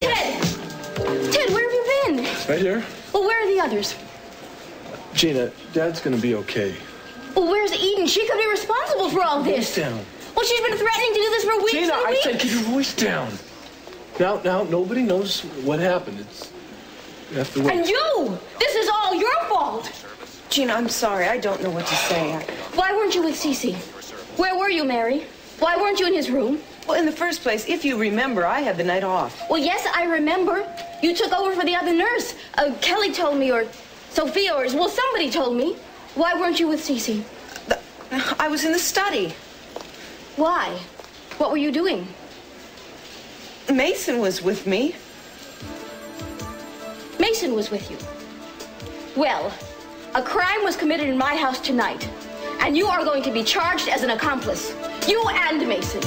Ted! Ted, where have you been? Right here? Well, where are the others? Gina, Dad's gonna be okay. Well, where's Eden? She could be responsible for all this. Voice down. Well, she's been threatening to do this for weeks Gina, and I weeks. said keep your voice down. Now, now, nobody knows what happened. It's you have to wait. And you! This is all your fault! Gina, I'm sorry. I don't know what to say. Why weren't you with C.C.? Where were you, Mary? Why weren't you in his room? Well, in the first place, if you remember, I had the night off. Well, yes, I remember. You took over for the other nurse. Uh, Kelly told me, or Sophia, or well, somebody told me. Why weren't you with C.C.? The- I was in the study. Why? What were you doing? Mason was with me. Mason was with you. Well, a crime was committed in my house tonight, and you are going to be charged as an accomplice. You and Mason.